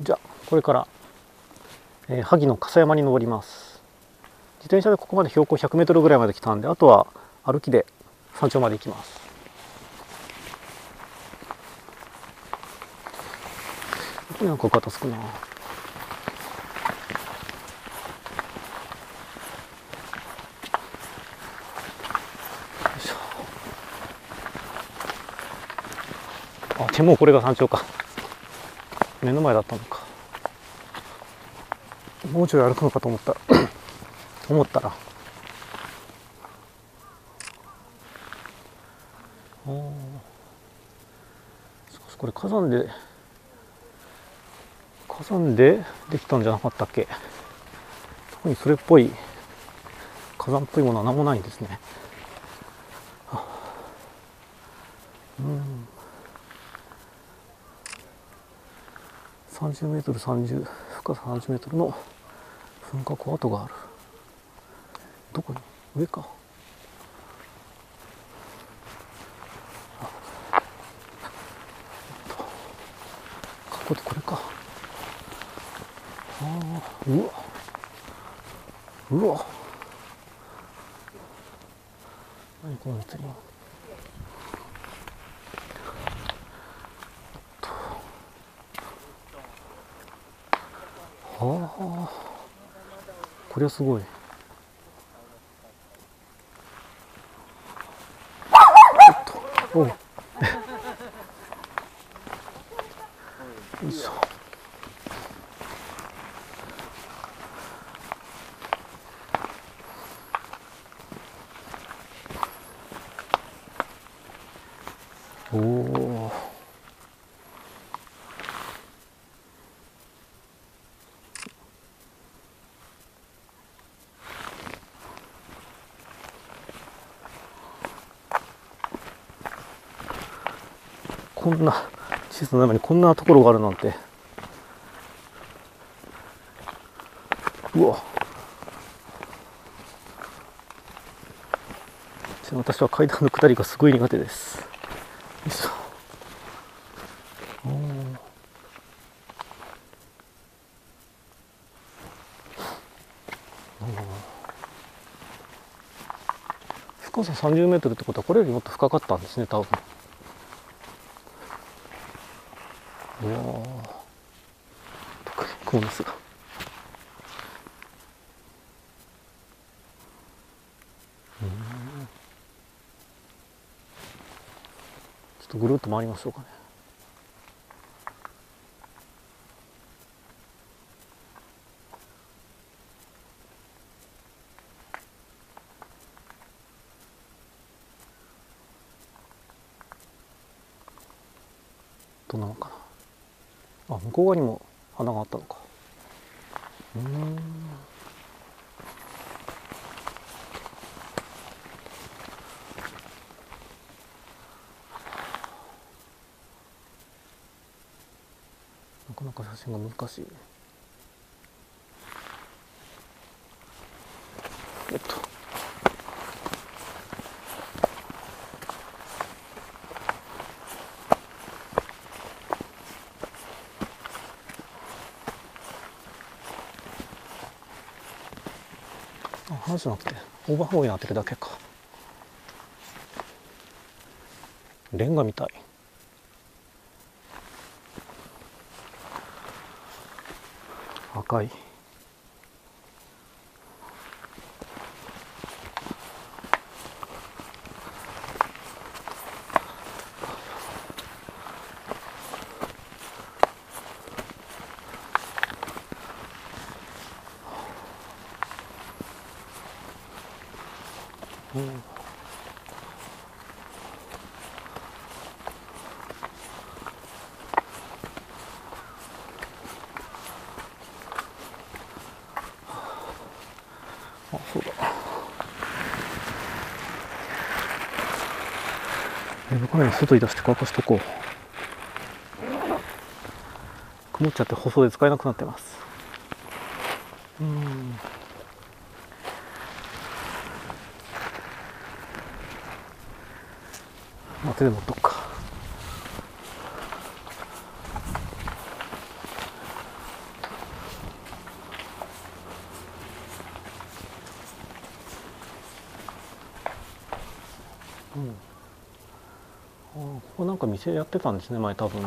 じゃあこれから、えー、萩の笠山に登ります。自転車でここまで標高 100m ぐらいまで来たんであとは歩きで山頂まで行きます。なんか片付くな。あでもこれが山頂か。目の前だったのか。もうちょい歩くのかと思った。ら 思ったら。おこれ火山で火山でできたんじゃなかったっけ？特にそれっぽい火山っぽいものは何もないんですね。うん。30メートル30深さ30メートルの噴火口跡がある。どこに？上か。過去ってこれか。ああうわ。うわ。何この密林あ。これはすごい。おっと。おういしょおおこんな小さな山にこんなところがあるなんて。うわ。私は階段の下りがすごい苦手です。よいしょ。深さ30メートルってことはこれよりもっと深かったんですね多分。うわー特に雲の巣がうん。ちょっとぐるっと回りましょうかね。どうなのかな。あ向こう側にも花があったのか。うん。なかなか写真が難しい。ねえっとあ花じゃなくてオーバーハンになってるだけか。レンガみたい。赤い。あそうだ。え僕らに外に出して乾かしとこう。曇っちゃって舗装で使えなくなってます。うん。まあ手で持っとくか。うん。あここなんか店やってたんですね前多分。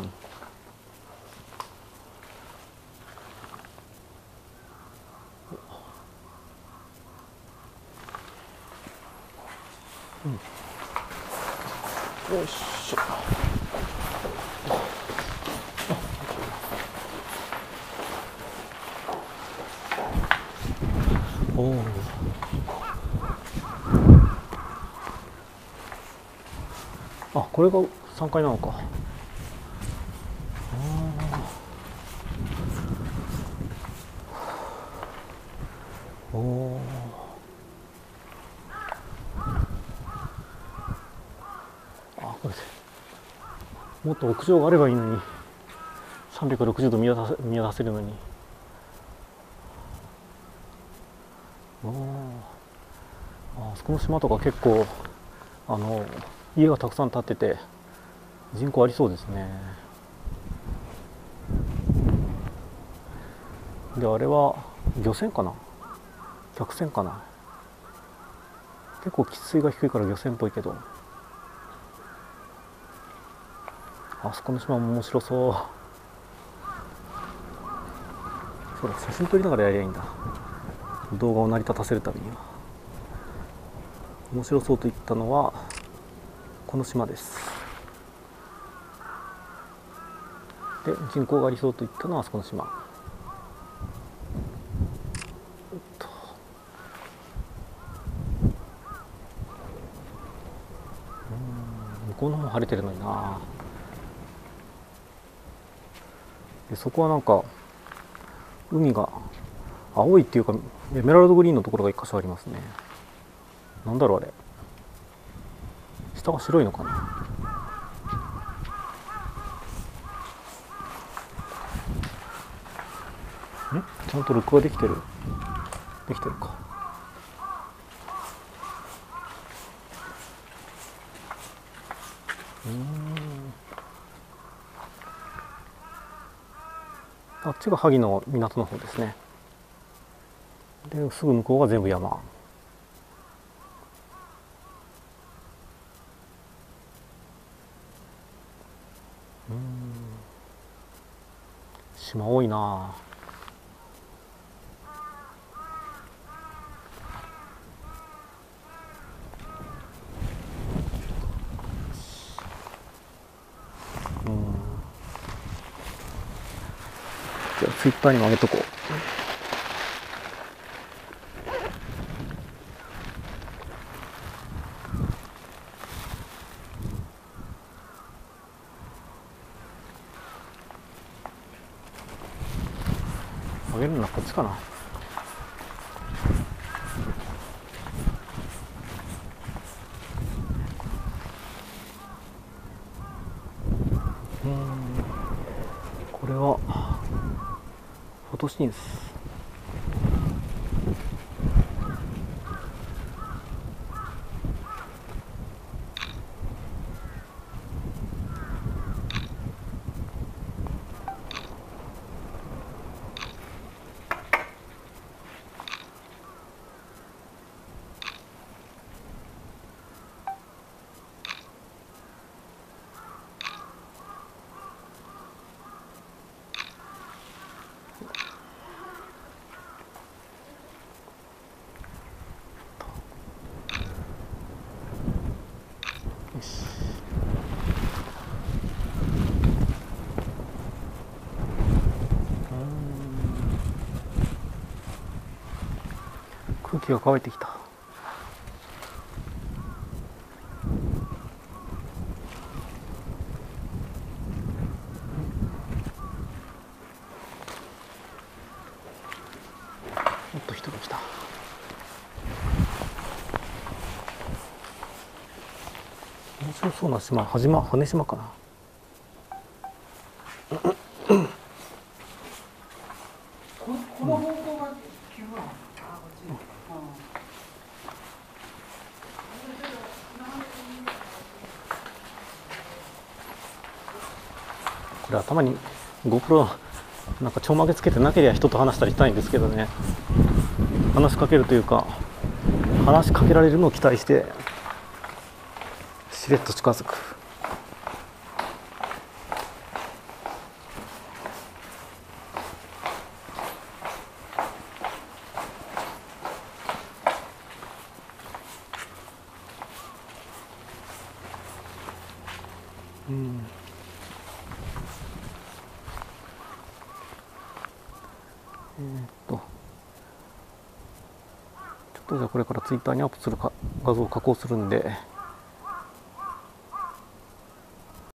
うんよいしょ。おおあこれが3階なのか。おおあこれでもっと屋上があればいいのに。360度見渡せ見渡せるのに。あそこの島とか結構あの家がたくさん建ってて人口ありそうですね。であれは漁船かな？客船かな？結構喫水が低いから漁船っぽいけど。あそこの島も面白そう。そうだ写真撮りながらやりゃいいんだ。動画を成り立たせるためには。面白そうと言ったのはこの島です。で人口がありそうと言ったのはあそこの島。向こうの方晴れてるのにな。でそこはなんか海が青いっていうかエメラルドグリーンのところが一箇所ありますね。なんだろうあれ。下が白いのかな。ん？ちゃんと録画できてる？できてるか。うん。あっちが萩の港の方ですね。ですぐ向こうが全部山。島多いなあんじゃあツイッターにも上げとこう上げるのはこっちかなうんこれはフォトシンスよし空気が乾いてきた。もっと人が来た。面白そうな島羽島羽島かな。この方これ頭に GoPro なんかちょまげつけてなければ人と話したりしたいんですけどね。話しかけるというか話しかけられるのを期待してしれっと近づく。うん。それじゃこれから Twitter にアップするか画像を加工するんで。